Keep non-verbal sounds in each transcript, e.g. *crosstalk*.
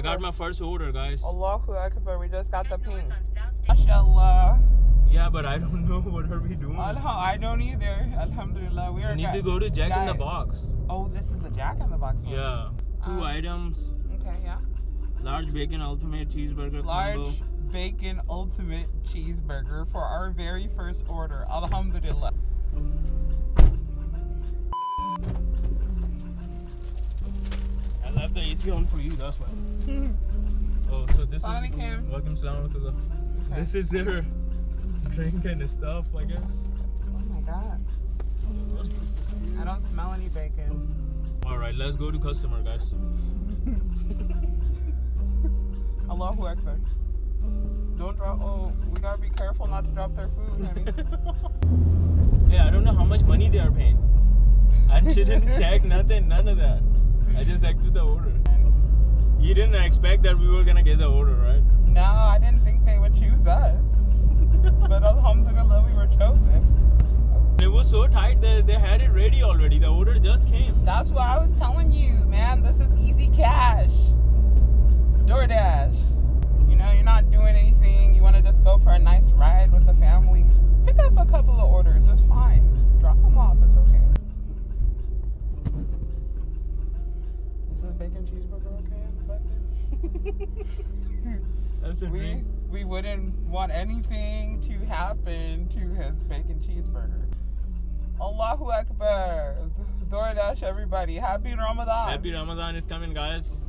I got my first order, guys. Allahu Akbar. We just got the Head north ping. on Mashallah. Yeah, but I don't *laughs* know what are we doing. Alha- I don't either. Alhamdulillah. We are We need gu- to go to Jack in the Box. Oh, this is a Jack in the Box one. Yeah. Two Um, items. Okay, yeah. Large bacon ultimate cheeseburger Large combo. bacon ultimate cheeseburger for our very first order. Alhamdulillah. Left the AC on for you, that's why. *laughs* Oh, so this Assalamu is. alaikum. Welcome, salam alaikum. Okay. This is their drink and stuff, I guess. Oh my god. I don't smell any bacon. Alright, let's go to customer, guys. *laughs* Allahu Akbar. Don't drop. Oh, we gotta be careful not to drop their food, honey. *laughs* Yeah, I don't know how much money they are paying. I didn't check nothing, none of that. I just accepted the order. And You didn't expect that we were gonna get the order, right? no, I didn't think they would choose us. *laughs* but Alhamdulillah, we were chosen. It was so tight that they had it ready already. The order just came. That's what I was telling you, man. This is easy cash. DoorDash. You know, you're not doing anything. You want to just go for a nice ride with the family. Pick up a couple of orders. It's fine. Drop them off. It's okay. Is this bacon cheeseburger okay in the bucket? That's a we drink. we wouldn't want anything to happen to his bacon cheeseburger. Allahu Akbar. DoorDash, everybody. Happy Ramadan. Happy Ramadan is coming, guys.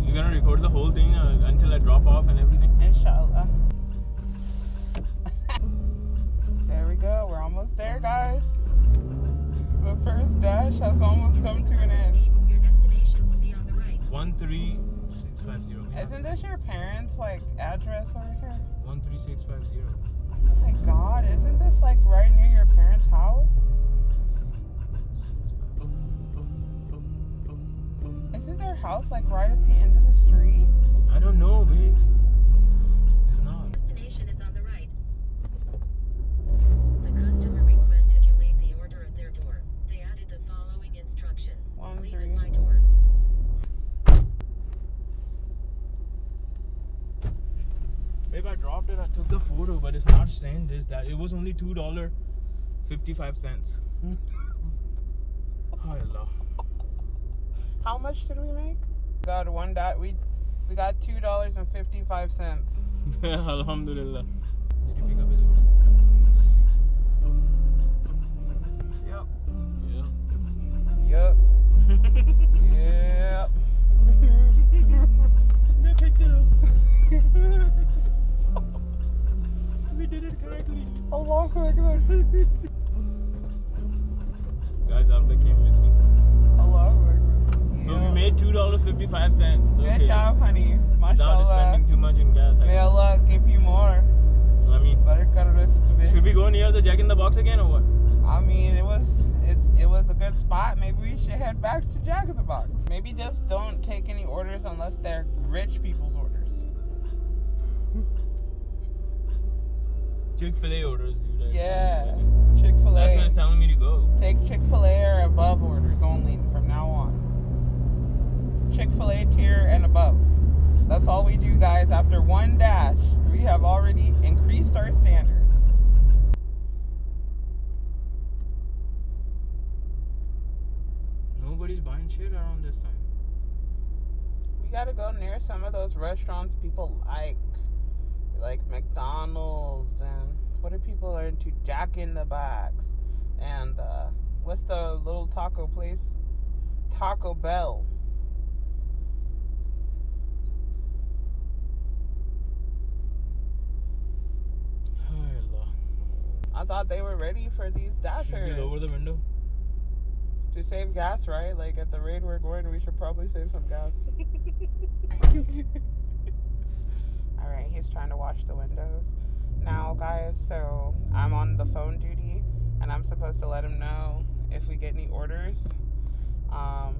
You're gonna record the whole thing uh, until I drop off and everything. Inshallah. *laughs* there we go. We're almost there, guys. The first dash has almost come to an end. Your destination will be on the right. One three six five zero. Isn't this your parents' like address over here? One three six five zero. Oh my god, isn't this like right near your parents' house? Isn't their house like right at the end of the street? I don't know, babe. I. I took the photo, but it's not saying this. That it was only two dollar fifty five cents. Hmm. Hi Allah. How much did we make? Got one dot. We we got two dollars and fifty five cents. *laughs* Alhamdulillah. Did you pick up his order? Let's see. Yep. Yeah. Yep. yep. *laughs* 25 cents. Okay. Good job, honey. Mashallah. Without spending too much in gas. May Allah give you more. I mean, better risk it. Should we go near the Jack in the Box again or what? I mean, it was it's it was a good spot. Maybe we should head back to Jack in the Box. Maybe just don't take any orders unless they're rich people's orders. *laughs* Chick Fil A orders, dude. yeah, Chick Fil A. That's why it's telling me to go. Take Chick Fil A or above orders only from now on. Chick Fil A tier and above. That's all we do, guys. After one dash, we have already increased our standards. Nobody's buying shit around this time. We gotta go near some of those restaurants people like, like McDonald's and what are people are into? Jack in the Box and uh, what's the little taco place? Taco Bell. Thought they were ready for these Should we dashers lower the window? to save gas, right? Like at the rate we're going, we should probably save some gas. *laughs* *laughs* All right, he's trying to wash the windows. Now, guys, so I'm on the phone duty and I'm supposed to let him know if we get any orders. Um,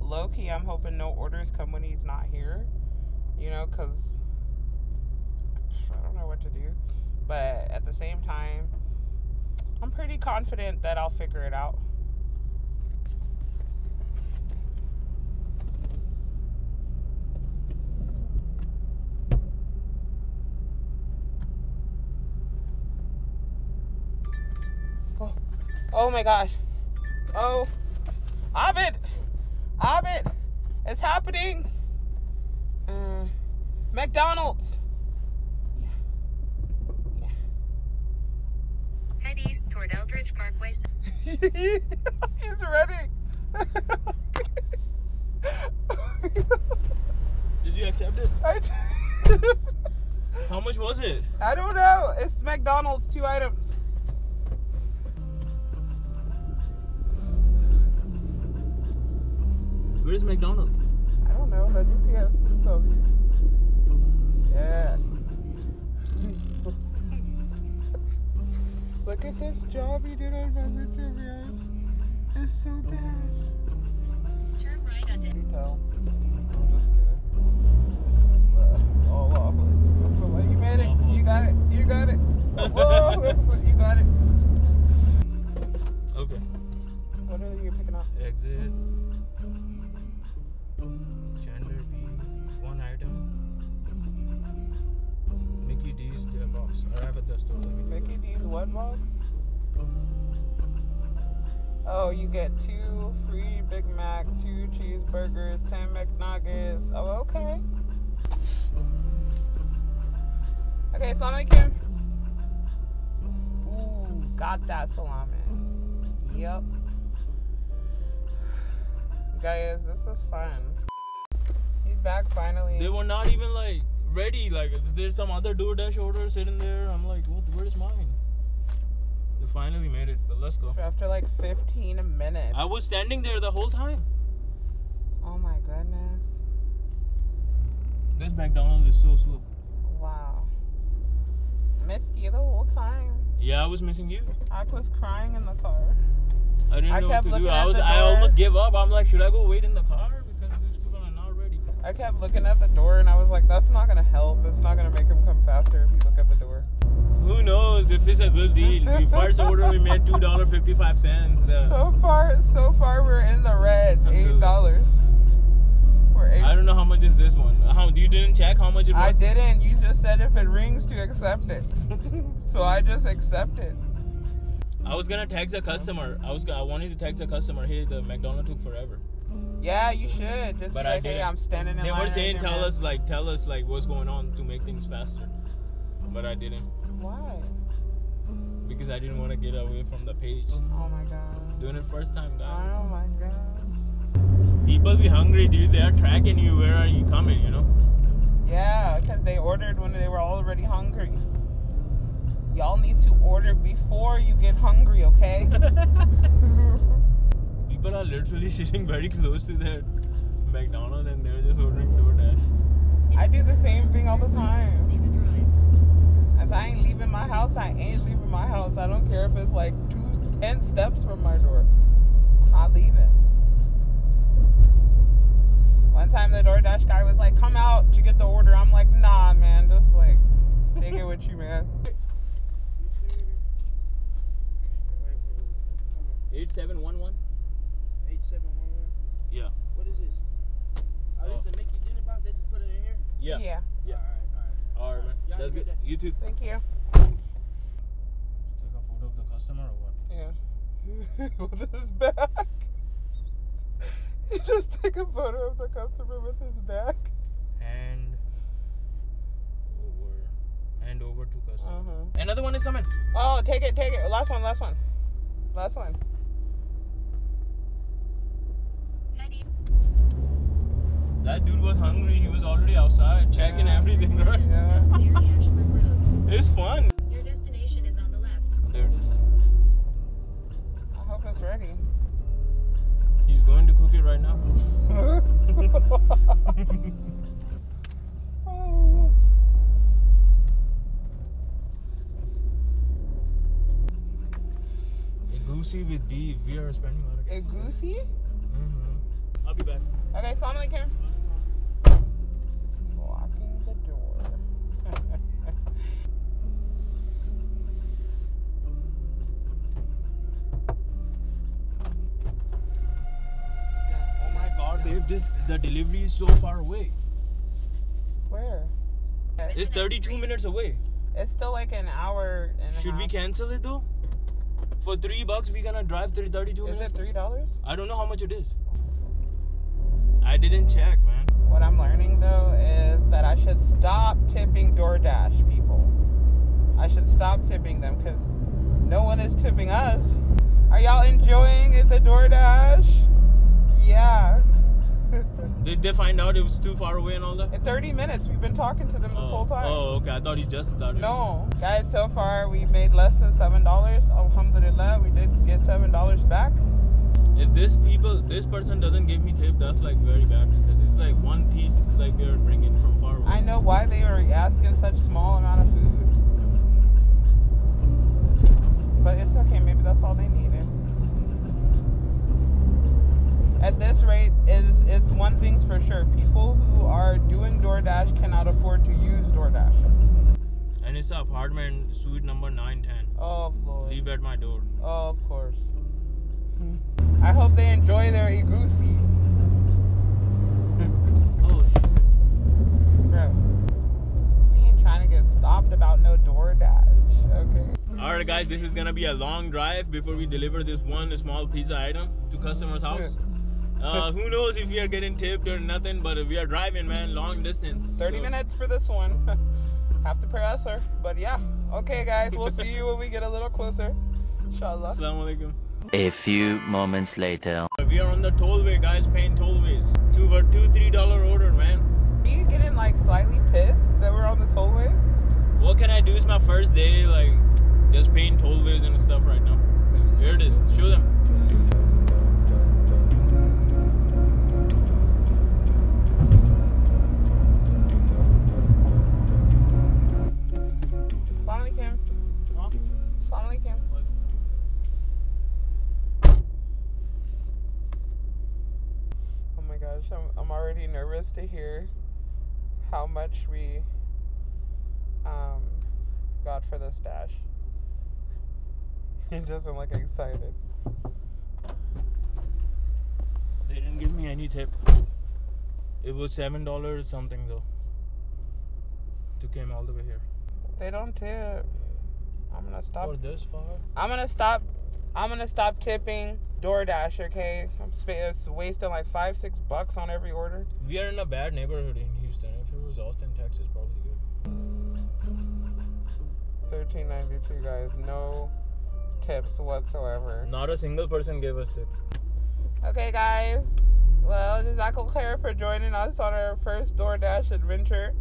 low key, I'm hoping no orders come when he's not here, you know, because I don't know what to do. But at the same time, I'm pretty confident that I'll figure it out. Oh, oh my gosh. Oh, Abid, Abid, it's happening. Uh, McDonald's. Head east toward Eldridge Parkway. *laughs* He's ready. Did you accept it? I, did. How much was it? I don't know. It's McDonald's, two items. Where's McDonald's? I don't know. The GPS will tell you. Yeah. Look at this job he did on my picture, man. It's so bad. Turn right onto you you get two free Big Mac, two cheeseburgers, ten McNuggets. Oh, okay. Okay, Assalamualaikum. Ooh, got that salami. Yep. Guys, this is fun. He's back finally. They were not even like ready. Like there's some other DoorDash order sitting there. I'm like, what? Where's mine? Finally made it, but let's go. After like 15 minutes. I was standing there the whole time. Oh my goodness. This McDonald's is so slow. Wow. Missed you the whole time. Yeah, I was missing you. I was crying in the car. I didn't I know what kept to do. looking I at was I almost gave up. I'm like, should I go wait in the car because these people are not ready. I kept looking at the door and I was like, that's not gonna help. It's not gonna make him come faster if you look at the door. Who knows if it's a good deal? The *laughs* first order we made two dollar fifty five cents. Uh, So far, so far we're in the red. eight dollars. I don't know how much is this one. How you didn't check how much it was? I didn't. You just said if it rings to accept it. *laughs* so I just accepted. I was gonna text a customer. I was I wanted to text a customer. Hey, the McDonald took forever. Yeah, you should. Just But be I like, hey, didn't. I'm standing in They line. were saying, here, tell man." us like, tell us like what's going on to make things faster. But I didn't Why? because I didn't want to get away from the page. Oh my god. Doing it first time, guys. Oh my god. People be hungry, dude. They are tracking you. Where are you coming? You know. Yeah, because they ordered when they were already hungry. Y'all need to order before you get hungry, okay? *laughs* *laughs* People are literally *laughs* sitting very close to their McDonald's and they're just ordering DoorDash. I do the same thing all the time. Leave a drive. If I ain't leaving my house, I ain't leaving my house. I don't care if it's like two, ten steps from my door. I'm not leaving. One time the DoorDash guy was like, come out to get the order. I'm like, nah, man. Just like, take it with you, man. Eight seven one one. Eight seven one one. Yeah. What is this? Oh, this is a Mickey Junior box. They just put it in here. Yeah. Yeah. Yeah. All right, all right. All right, man. Y'all That's good. good. You too. Thank you. Take a photo of the customer or what? Yeah. *laughs* with his back. *laughs* He just take a photo of the customer with his back. Hand over. Hand over to customer. Uh huh. Another one is coming. Oh, take it, take it. Last one, last one. Last one. Head east. That dude was hungry. He was already outside checking Yeah. everything, *laughs* right? Yeah. South near Ashford Road. It's fun. Your destination is on the left. There it is. I hope it's ready. He's going to cook it right now. Oh. A goosey with beef. We are spending a lot of egusi? Mm-hmm. I'll be back. Okay, Assalamu alaikum. Locking the door. Oh my god, babe, this the delivery is so far away. Where? It's Listen 32 minutes away. It's still like an hour and a Should we cancel it though? For three bucks, we gonna drive 30, 32 Is minutes. it three dollars? I don't know how much it is. I didn't check, man. What I'm learning though is that I should stop tipping DoorDash people. I should stop tipping them because no one is tipping us. Are y'all enjoying it, the DoorDash? Yeah. Did they find out it was too far away and all that? In 30 minutes, we've been talking to them this oh. whole time. Oh, okay. I thought you just started. No, guys. So far, we made less than seven dollars. Alhamdulillah, we did get seven dollars back. If this people, this person doesn't give me tip, that's like very bad because it's like one piece like they're bringing from far away. I know why they were asking such small amount of food, but it's okay. Maybe that's all they needed. At this rate, it's it's one thing's for sure. People who are doing DoorDash cannot afford to use DoorDash. And it's the apartment suite number 910. Oh Lord. Leave at my door. Oh, of course. I hope they enjoy their egusi. Oh shit. Bro, we ain't trying to get stopped about no DoorDash, okay? Alright guys, this is gonna be a long drive before we deliver this one small pizza item to customer's house. Uh, who knows if we are getting tipped or nothing, but we are driving, man, long distance. 30 So- minutes for this one. *laughs* Have to press her, but yeah. Okay, guys, we'll see you when we get a little closer. Inshallah. Assalamu alaikum. A few moments later. We are on the tollway, guys, paying tollways. Two for two, three dollar order, man. Are you getting like slightly pissed that we're on the tollway? What can I do? It's my first day, like just paying tollways and stuff right now. Here it is. Show them. For this dash. He *laughs* doesn't look excited. They didn't give me any tip. It was seven dollars something though. To came all the way here. They don't tip. I'm gonna stop. For this far? I'm gonna stop. I'm gonna stop tipping DoorDash. Okay, I'm sp- wasting like five, six bucks on every order. We are in a bad neighborhood in Houston. If it was Austin, Texas, probably good. Thirteen ninety two, guys. No tips whatsoever. Not a single person gave us tips. Okay, guys. Well, Jazakallah khair for joining us on our first DoorDash adventure.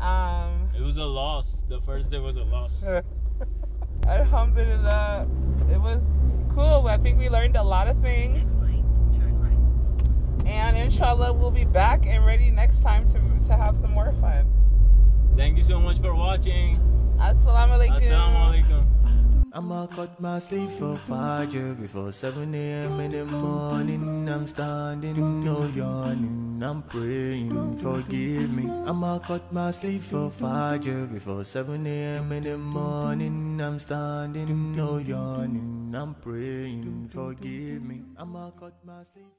Um, It was a loss. The first day was a loss. *laughs* Alhamdulillah, it was cool. I think we learned a lot of things. Next light, turn right. And inshallah, we'll be back and ready next time to, to have some more fun. Thank you so much for watching. Assalamu alaikum. Assalamu alaikum. I'ma cut my sleep for Fajr before 7 a.m. in the morning. I'm standing, no yawning. I'm praying, forgive me. I'ma cut my sleep for Fajr before 7 a.m. in the morning. I'm standing, no yawning. I'm praying, forgive me. I'ma cut my sleep.